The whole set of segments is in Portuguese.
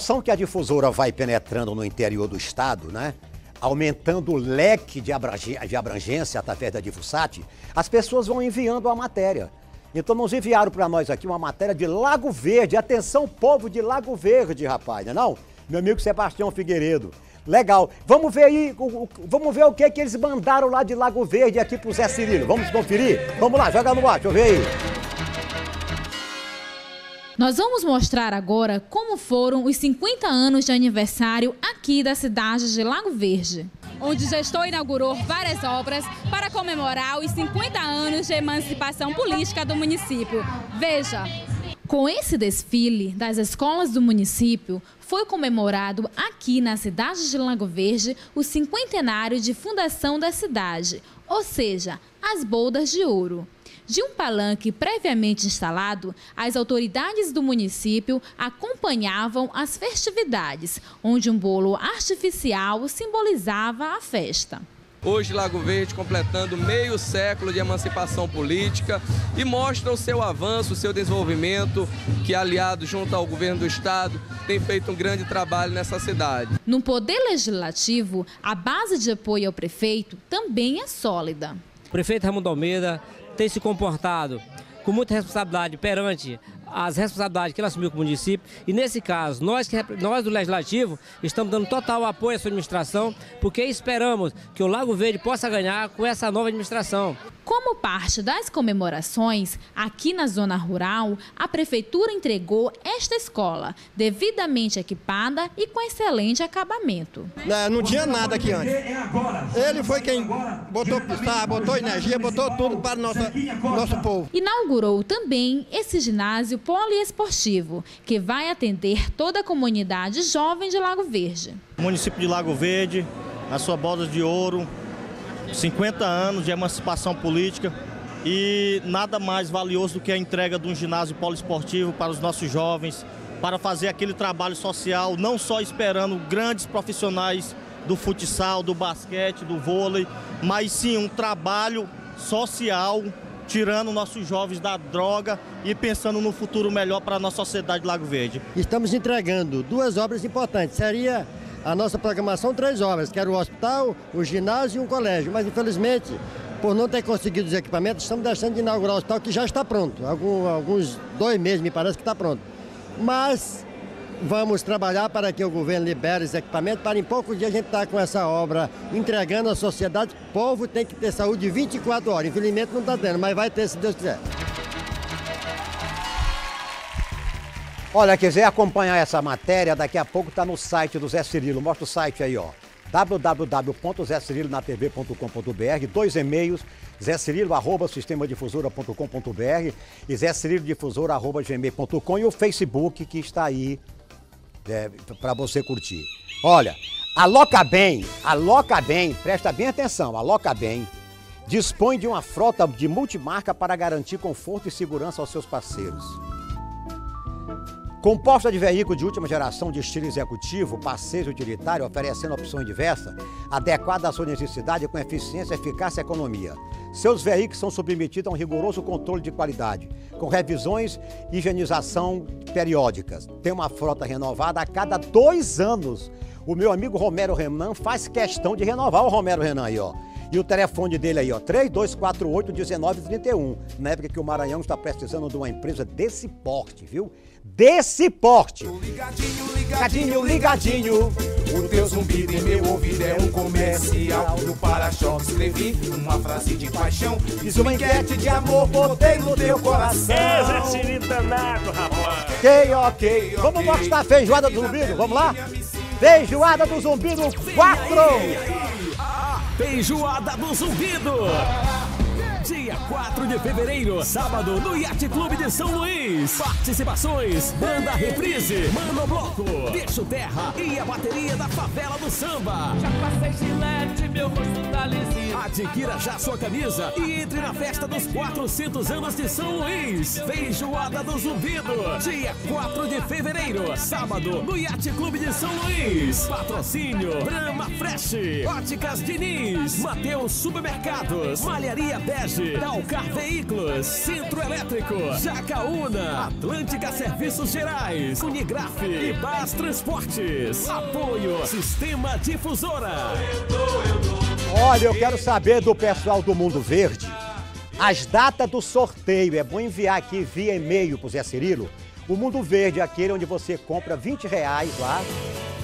São que a difusora vai penetrando no interior do estado, né? Aumentando o leque de abrangência através da Difusat, as pessoas vão enviando a matéria. Então nos enviaram para nós aqui uma matéria de Lago Verde. Atenção, povo de Lago Verde, rapaz, não é não? Meu amigo Sebastião Figueiredo. Legal. Vamos ver aí, vamos ver o que que eles mandaram lá de Lago Verde aqui pro Zé Cirilo. Vamos conferir? Vamos lá, joga no ar, deixa eu ver aí. Nós vamos mostrar agora como foram os 50 anos de aniversário aqui da cidade de Lago Verde. Onde o gestor inaugurou várias obras para comemorar os 50 anos de emancipação política do município. Veja! Com esse desfile das escolas do município, foi comemorado aqui na cidade de Lago Verde o cinquentenário de fundação da cidade, ou seja, as boldas de ouro. De um palanque previamente instalado, as autoridades do município acompanhavam as festividades, onde um bolo artificial simbolizava a festa. Hoje, Lago Verde completando meio século de emancipação política e mostra o seu avanço, o seu desenvolvimento, que aliado junto ao governo do estado tem feito um grande trabalho nessa cidade. No poder legislativo, a base de apoio ao prefeito também é sólida. O prefeito Raimundo Almeida tem se comportado com muita responsabilidade perante as responsabilidades que ele assumiu com o município. E nesse caso, nós, que, nós do Legislativo estamos dando total apoio à sua administração, porque esperamos que o Lago Verde possa ganhar com essa nova administração. Como parte das comemorações, aqui na zona rural, a prefeitura entregou esta escola, devidamente equipada e com excelente acabamento. Não, não tinha nada aqui antes. Ele foi quem botou pisar, botou energia, botou tudo para o nosso, nosso povo. Inaugurou também esse ginásio poliesportivo, que vai atender toda a comunidade jovem de Lago Verde. O município de Lago Verde, a sua boda de ouro, 50 anos de emancipação política e nada mais valioso do que a entrega de um ginásio poliesportivo para os nossos jovens, para fazer aquele trabalho social, não só esperando grandes profissionais do futsal, do basquete, do vôlei, mas sim um trabalho social, tirando nossos jovens da droga e pensando no futuro melhor para a nossa sociedade de Lago Verde. Estamos entregando duas obras importantes. Seria a nossa programação três obras, que era o hospital, o ginásio e um colégio. Mas infelizmente, por não ter conseguido os equipamentos, estamos deixando de inaugurar o hospital que já está pronto. Alguns dois meses me parece que está pronto. Mas vamos trabalhar para que o governo libere os equipamentos para em poucos dias a gente estar tá com essa obra entregando à sociedade. O povo tem que ter saúde 24 horas. Infelizmente não está tendo, mas vai ter se Deus quiser. Olha, quiser acompanhar essa matéria, daqui a pouco está no site do Zé Cirilo. Mostra o site aí, ó www.zecirilo.tv.com.br, dois e-mails, zecirilo, arroba, sistemadifusora.com.br e zecirilo arroba, gmail.com e o Facebook que está aí é, para você curtir. Olha, a Loca Bem, a Loca Bem, presta bem atenção, a Loca Bem dispõe de uma frota de multimarca para garantir conforto e segurança aos seus parceiros. Composta de veículo de última geração de estilo executivo, passeio utilitário, oferecendo opções diversas, adequadas à sua necessidade com eficiência, eficácia e economia. Seus veículos são submetidos a um rigoroso controle de qualidade, com revisões e higienização periódicas. Tem uma frota renovada a cada dois anos. O meu amigo Romero Renan faz questão de renovar o Romero Renan aí, ó. E o telefone dele aí, ó, 3248-1931. Na época que o Maranhão está precisando de uma empresa desse porte, viu? desse porte. Ligadinho, ligadinho, ligadinho. O teu zumbido em meu ouvido é um comercial. No para-choque escrevi uma frase de paixão. Fiz uma enquete de amor, botei no teu coração. Esse danado, rapaz. Ok, ok. Vamos mostrar a feijoada do zumbido, vamos lá? Feijoada do zumbido 4. Feijoada do zumbido. Dia 4 de fevereiro, sábado, no Yacht Clube de São Luís. Participações: Banda Reprise, Mano Bloco, Bicho Terra e a bateria da Favela do Samba. Já passei gilete, meu rosto tá lisinho. Adquira já sua camisa e entre na festa dos 400 anos de São Luís. Feijoada do Zumbido. Dia 4 de fevereiro, sábado, no Yacht Clube de São Luís. Patrocínio: Brahma Fresh, Óticas Diniz, Mateus Supermercados, Malharia Bege. Verde, Dalcar Veículos, Centro Elétrico, Jacaúna, Atlântica Serviços Gerais, Unigraf e Bas Transportes. Apoio Sistema Difusora. Olha, eu quero saber do pessoal do Mundo Verde as datas do sorteio. É bom enviar aqui via e-mail pro Zé Cirilo. O Mundo Verde é aquele onde você compra 20 reais lá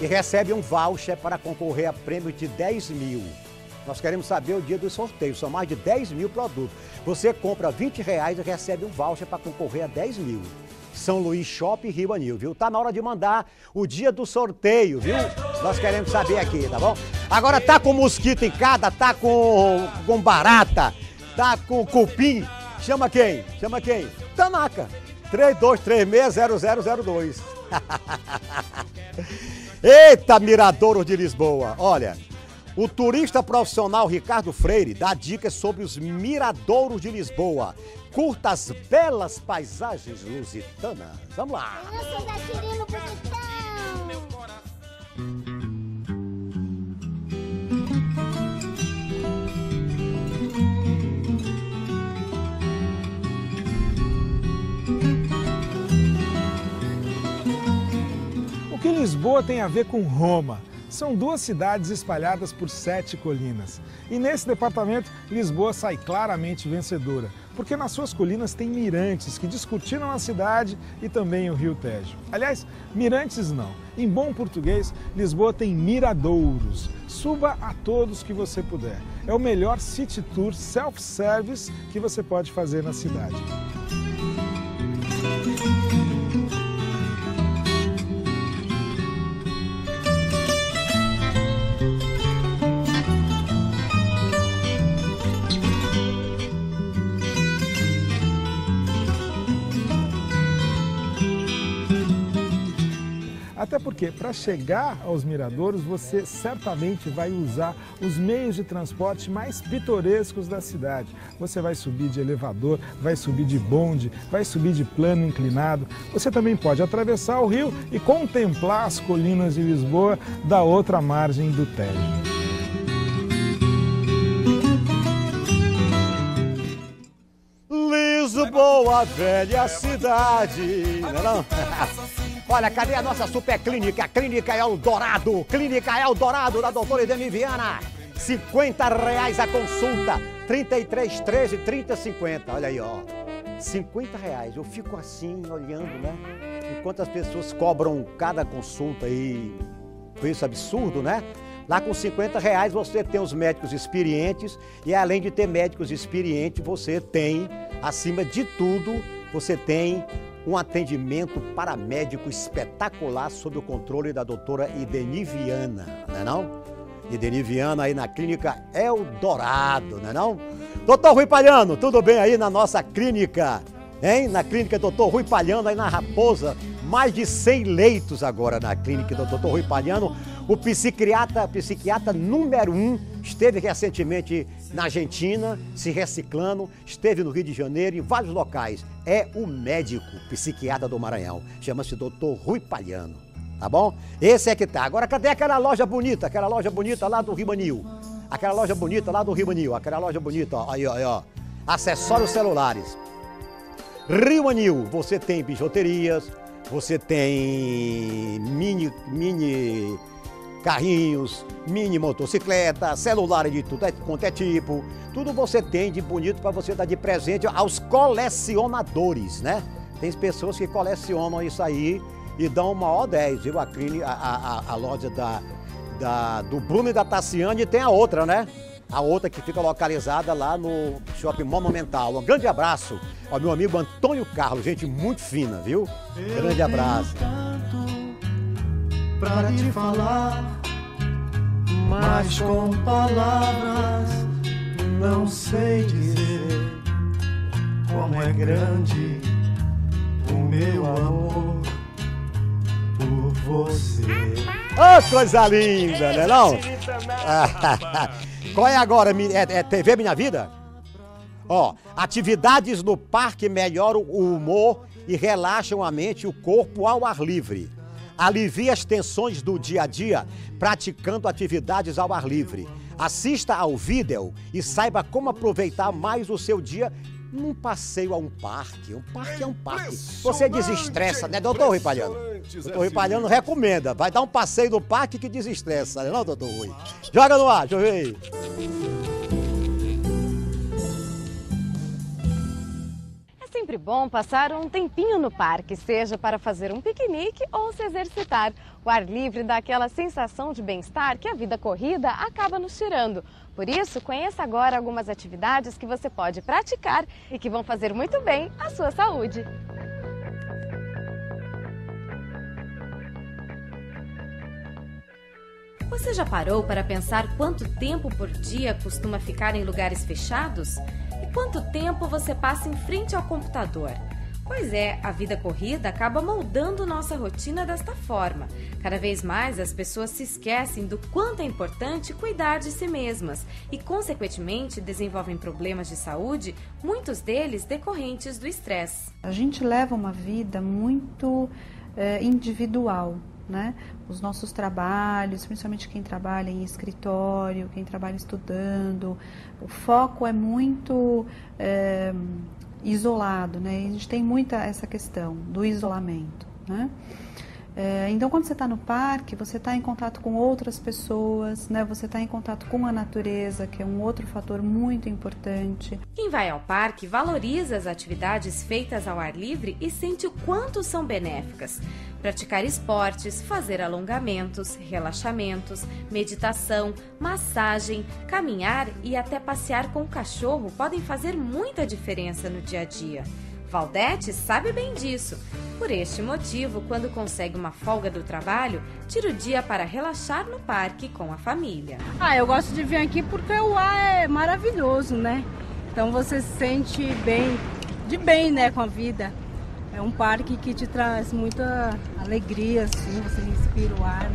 e recebe um voucher para concorrer a prêmio de 10 mil. Nós queremos saber o dia do sorteio, são mais de 10 mil produtos. Você compra 20 reais e recebe um voucher para concorrer a 10 mil. São Luís Shopping Rio Anil, viu? Tá na hora de mandar o dia do sorteio, viu? Nós queremos saber aqui, tá bom? Agora tá com mosquito em cada, tá com, com barata, tá com cupim. Chama quem? Chama quem? Tanaka. 32360002. Eita, Miradouro de Lisboa. Olha, o turista profissional Ricardo Freire dá dicas sobre os miradouros de Lisboa. Curta as belas paisagens lusitanas. Vamos lá. Eu sou da Cirilo Bonitão. O que Lisboa tem a ver com Roma? São duas cidades espalhadas por sete colinas. E nesse departamento, Lisboa sai claramente vencedora, porque nas suas colinas tem mirantes que descortinam a cidade e também o rio Tejo. Aliás, mirantes não. Em bom português, Lisboa tem miradouros. Suba a todos que você puder. É o melhor city tour self-service que você pode fazer na cidade. Até porque, para chegar aos miradouros, você certamente vai usar os meios de transporte mais pitorescos da cidade. Você vai subir de elevador, vai subir de bonde, vai subir de plano inclinado. Você também pode atravessar o rio e contemplar as colinas de Lisboa da outra margem do Tejo. Lisboa, velha cidade. Não, é não? Olha, cadê a nossa super clínica? Clínica Eldorado. Clínica Eldorado da doutora Edeni Viana. 50 reais a consulta. 33, 13, 30, 50. Olha aí, ó. 50 reais. Eu fico assim, olhando, né? Enquanto as pessoas cobram cada consulta aí. Isso absurdo, né? Lá com 50 reais você tem os médicos experientes e além de ter médicos experientes, você tem, acima de tudo, você tem um atendimento paramédico espetacular sob o controle da doutora Ideniviana, não é não? Ideniviana aí na clínica Eldorado, não é não? Doutor Rui Palhano, tudo bem aí na nossa clínica, hein? Na clínica Doutor Rui Palhano aí na Raposa, mais de 100 leitos agora na clínica do Doutor Rui Palhano. O psiquiatra, psiquiatra número um esteve recentemente na Argentina, se reciclando, esteve no Rio de Janeiro, em vários locais. É o médico psiquiatra do Maranhão. Chama-se Doutor Rui Palhano. Tá bom? Esse é que tá. Agora, cadê aquela loja bonita? Aquela loja bonita lá do Ribanil. Aquela loja bonita lá do Ribanil. Aquela loja bonita, ó. Aí, ó, aí, ó. Acessórios celulares. Rio Anil, você tem bijuterias, você tem mini, mini carrinhos, mini motocicleta, celular de tudo é, quanto é tipo. Tudo você tem de bonito para você dar de presente aos colecionadores, né? Tem pessoas que colecionam isso aí e dão uma maior 10, viu? A, clínica, a, a, a loja da, da, do Bruno e da Tassiane e tem a outra, né? A outra que fica localizada lá no Shopping Monumental. Um grande abraço ao meu amigo Antônio Carlos, gente muito fina, viu? Grande abraço. Pra te falar, mas com palavras não sei dizer como é grande o meu amor por você. Ô, coisa linda, né não? Qual é agora? É, é TV Minha Vida? Ó, atividades no parque melhoram o humor e relaxam a mente e o corpo ao ar livre. Alivia as tensões do dia a dia praticando atividades ao ar livre. Assista ao vídeo e saiba como aproveitar mais o seu dia num passeio a um parque. Um parque é um parque. Você desestressa, né, doutor Rui Palhano? Doutor Rui Palhano recomenda. Vai dar um passeio no parque que desestressa, né, não, doutor Rui? Joga no ar, deixa eu ver. Bom passar um tempinho no parque, seja para fazer um piquenique ou se exercitar. O ar livre dá aquela sensação de bem-estar que a vida corrida acaba nos tirando. Por isso, conheça agora algumas atividades que você pode praticar e que vão fazer muito bem à sua saúde. Você já parou para pensar quanto tempo por dia costuma ficar em lugares fechados? E quanto tempo você passa em frente ao computador? Pois é, a vida corrida acaba moldando nossa rotina desta forma. Cada vez mais as pessoas se esquecem do quanto é importante cuidar de si mesmas e, consequentemente, desenvolvem problemas de saúde, muitos deles decorrentes do estresse. A gente leva uma vida muito é, individual. Né? Os nossos trabalhos, principalmente quem trabalha em escritório, quem trabalha estudando, o foco é muito é, isolado, né? a gente tem muita essa questão do isolamento, né? É, então, quando você está no parque, você está em contato com outras pessoas, né? Você está em contato com a natureza, que é um outro fator muito importante. Quem vai ao parque valoriza as atividades feitas ao ar livre e sente o quanto são benéficas. Praticar esportes, fazer alongamentos, relaxamentos, meditação, massagem, caminhar e até passear com o cachorro podem fazer muita diferença no dia a dia. Valdete sabe bem disso. Por este motivo, quando consegue uma folga do trabalho, tira o dia para relaxar no parque com a família. Ah, eu gosto de vir aqui porque o ar é maravilhoso, né? Então você se sente bem, de bem, né, com a vida. É um parque que te traz muita alegria, assim, você respira o ar.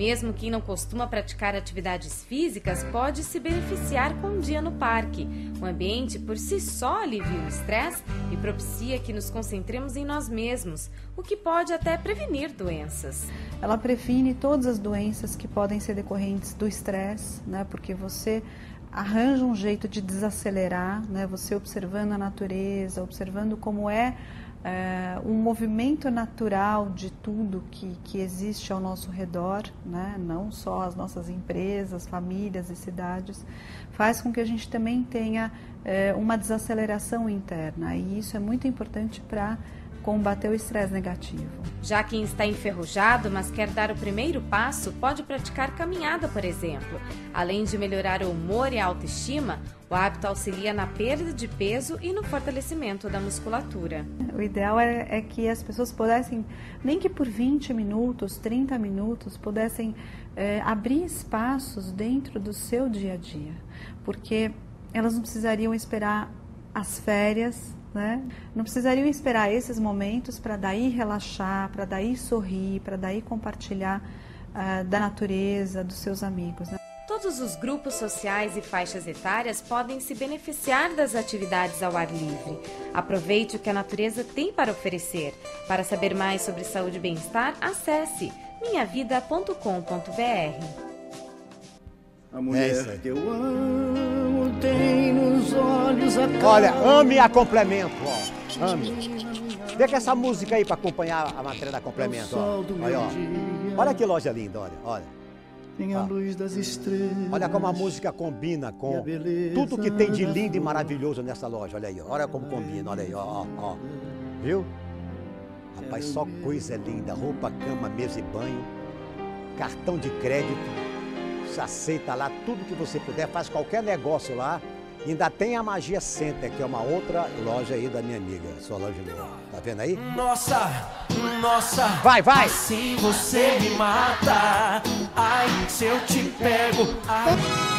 Mesmo quem não costuma praticar atividades físicas pode se beneficiar com um dia no parque. O ambiente por si só alivia o estresse e propicia que nos concentremos em nós mesmos, o que pode até prevenir doenças. Ela previne todas as doenças que podem ser decorrentes do estresse, né? Porque você arranja um jeito de desacelerar, né? Você observando a natureza, observando como é é, um movimento natural de tudo que, que existe ao nosso redor, né? não só as nossas empresas, famílias e cidades, faz com que a gente também tenha é, uma desaceleração interna. E isso é muito importante para combater o estresse negativo. Já quem está enferrujado, mas quer dar o primeiro passo, pode praticar caminhada, por exemplo. Além de melhorar o humor e a autoestima, o hábito auxilia na perda de peso e no fortalecimento da musculatura. O ideal é, é que as pessoas pudessem, nem que por 20 minutos, 30 minutos, pudessem é, abrir espaços dentro do seu dia a dia, porque elas não precisariam esperar as férias né? Não precisariam esperar esses momentos para daí relaxar, para daí sorrir, para daí compartilhar uh, da natureza, dos seus amigos. Né? Todos os grupos sociais e faixas etárias podem se beneficiar das atividades ao ar livre. Aproveite o que a natureza tem para oferecer. Para saber mais sobre saúde e bem-estar, acesse minhavida.com.br. A mulher é que eu amo tem nos olhos a Olha, ame a complemento, ó. Ame. Deixa essa música aí para acompanhar a matéria da complemento, ó. Olha, ó. Olha que loja linda, olha, olha. Tem a luz das estrelas. Olha como a música combina com tudo que tem de lindo e maravilhoso nessa loja. Olha aí, olha como combina, olha aí, ó, ó. Viu? Rapaz, só coisa linda. Roupa, cama, mesa e banho. Cartão de crédito você aceita lá tudo que você puder, faz qualquer negócio lá. Ainda tem a Magia Center, que é uma outra loja aí da minha amiga, Solange Moura. Tá vendo aí? Nossa, nossa. Vai, vai. Assim você me mata. Ai, se eu te pego. Ai.